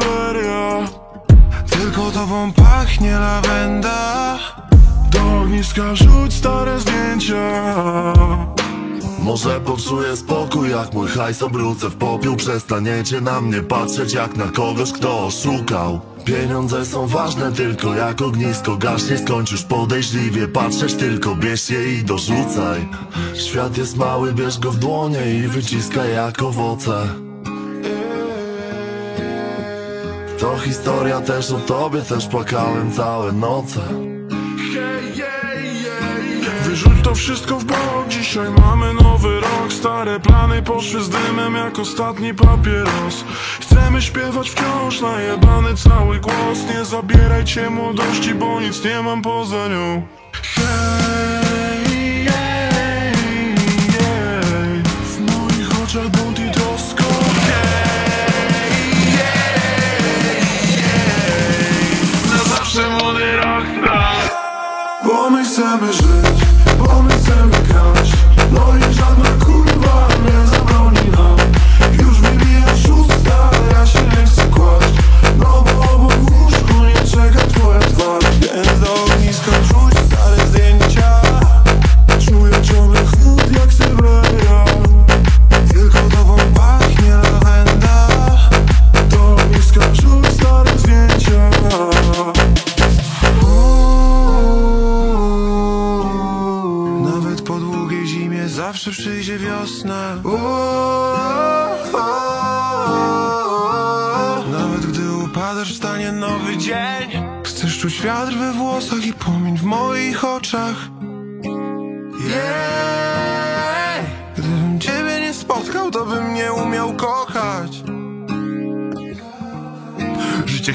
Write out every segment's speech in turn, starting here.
Syberia Tylko tobą pachnie lawenda. Do ogniska rzuć stare zdjęcia. Może poczuję spokój, jak mój hajs obrócę w popiół. Przestaniecie na mnie patrzeć jak na kogoś, kto oszukał. Pieniądze są ważne tylko jak ognisko gaśnie. Skończysz podejrzliwie patrzeć tylko bierz je i dorzucaj. Świat jest mały, bierz go w dłonie i wyciskaj jak owoce To historia też o tobie, też płakałem całe noce. Wyrzuć to wszystko w bok, dzisiaj mamy nowy rok. Stare plany poszły z dymem jak ostatni papieros. Chcemy śpiewać wciąż najebany cały głos. Nie zabierajcie młodości, bo nic nie mam poza nią bo my chcemy żyć, bo my chcemy grać No i żadna kurwa zawsze przyjdzie wiosna. Nawet gdy upadasz wstanie nowy dzień. Chcesz czuć wiatr we włosach i płomień w moich oczach. Gdybym ciebie nie spotkał, to bym nie umiał kochać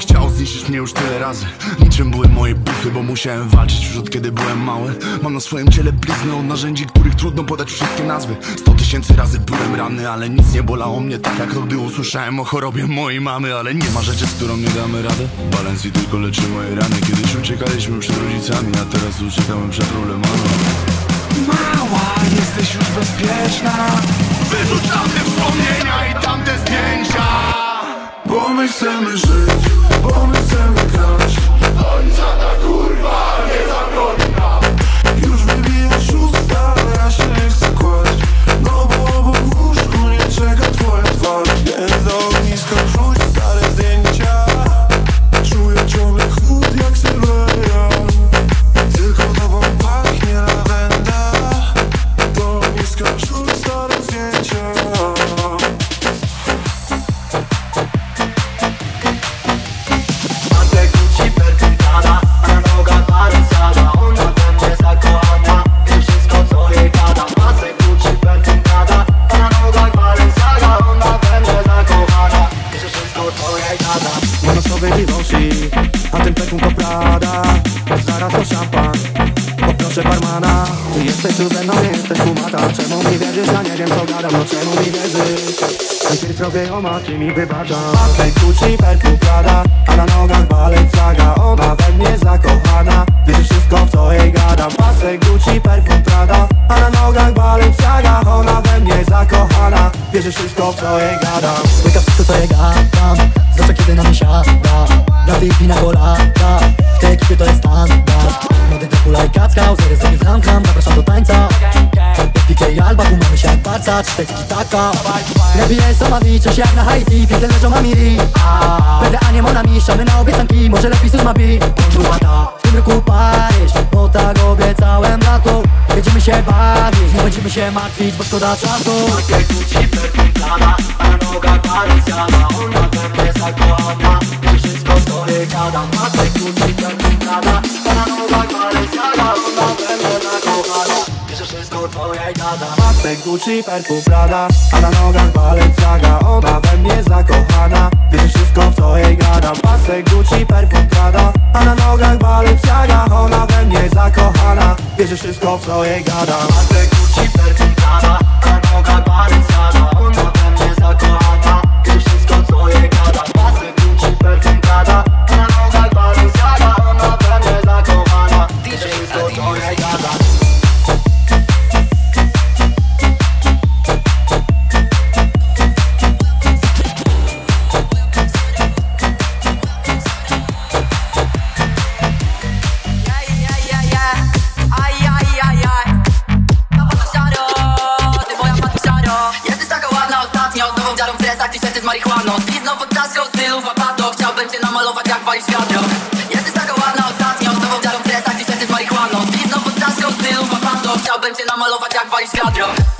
Życie zniszczyć mnie już tyle razy. Niczym były moje buchy, bo musiałem walczyć już od kiedy byłem mały. Mam na swoim ciele blizny od narzędzi, których trudno podać wszystkie nazwy. Sto tysięcy razy byłem ranny, ale nic nie bolało mnie. Tak jak to gdy usłyszałem o chorobie mojej mamy Ale nie ma rzeczy, z którą nie damy rady. Balencji tylko leczy moje rany. Kiedyś uciekaliśmy przed rodzicami, a teraz uciekamy przed problemami Mała, jesteś już bezpieczna. Wyrzuć tamte wspomnienia i tamte zdjęcia Bo my chcemy żyć, bo my chcemy grać Już Tu ze mną, jesteś kumata Czemu mi wierzysz? ja nie wiem co gadam, no czemu mi wierzysz? Najpierw robię ją, a ty mi wybaczasz Pasek Gucci, perfum Prada, a na nogach balet Saga Ona we mnie zakochana, wierzy wszystko w co jej gadam. Pasek Gucci, perfum Prada, a na nogach balet Saga Ona we mnie zakochana, wierzy wszystko w co jej gadam. Łyka wszystko co jej gadam. Zwłaszcza kiedy na mnie siada Braty i pina kolada W tej ekipie to jest standard. Młody Dracula i Kacka Uzery sobie zamkam, zapraszam do tańca. PK i Alba, tu mamy się jak barca Cztery taka. Jest omawić, coś jak na Haiti Piękne leżą mami. Będę a nie monami, szamy na obiecanki Może lepiej sus ma bi W tym roku Paryż Bo tak obiecałem lato. Będziemy się bawić, nie będziemy się martwić Bo szkoda czasu. Pasek Gucci, perfum Prada, a na nogach balet Saga Ona wszystko zakochana, wierzy wszystko w co jej gadam Pasek Gucci, perfum Prada, a na nogach balet Saga Ona we mnie zakochana, wierzy wszystko w co jej gadam Pasek Gucci, perfum Prada, a na nogach balet Saga Ona we mnie zakochana, wierzy wszystko w co jej gadam Pasek Gucci, perfum namalować jak walisz wiadro Jesteś taka ładna ostatnio, z nową dziarą w dresach, t-shirty z marihuaną. Blizną pod taską, stylu wapato, chciałbym cię namalować jak walisz wiadro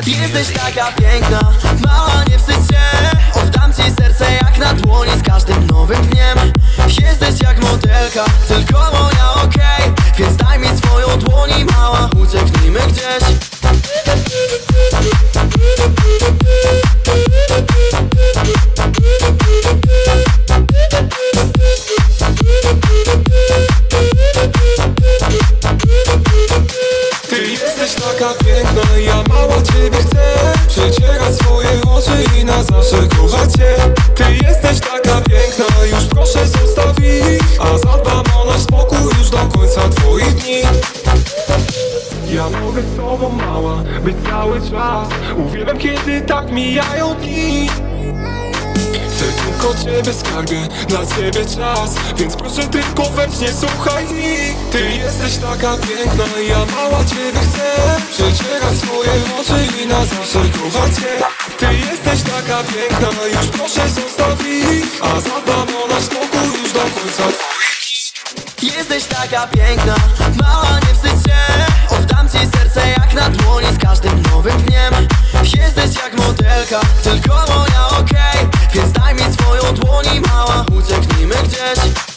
Jesteś taka piękna, mała nie wstydź się. Oddam ci serce jak na dłoni z każdym nowym dniem. Jesteś jak modelka, tylko moja okej. Więc daj mi swoją dłoń i mała, ucieknijmy gdzieś ciebie chcę. Swoje oczy i na zawsze kochać cię. Ty jesteś taka piękna, już proszę zostaw ich. A zadbam o nasz spokój już do końca twoich dni. Ja mogę z tobą mała być cały czas. Uwielbiam kiedy tak mijają dni. Chcę tylko ciebie skarbie, dla ciebie czas. Więc proszę tylko weź nie słuchaj ich. Ty jesteś taka piękna ja mała ciebie chcę. Przecierać twoje oczy i nas nasze kochacie. Ty jesteś taka piękna, już proszę zostaw ich A zadbam o nasz spokój już do końca. Jesteś taka piękna, mała nie wstydź się. Oddam ci serce jak na dłoni z każdym nowym dniem. Jesteś jak modelka, tylko moja okej. Okay. Więc daj mi swoją dłoń i mała ucieknijmy gdzieś.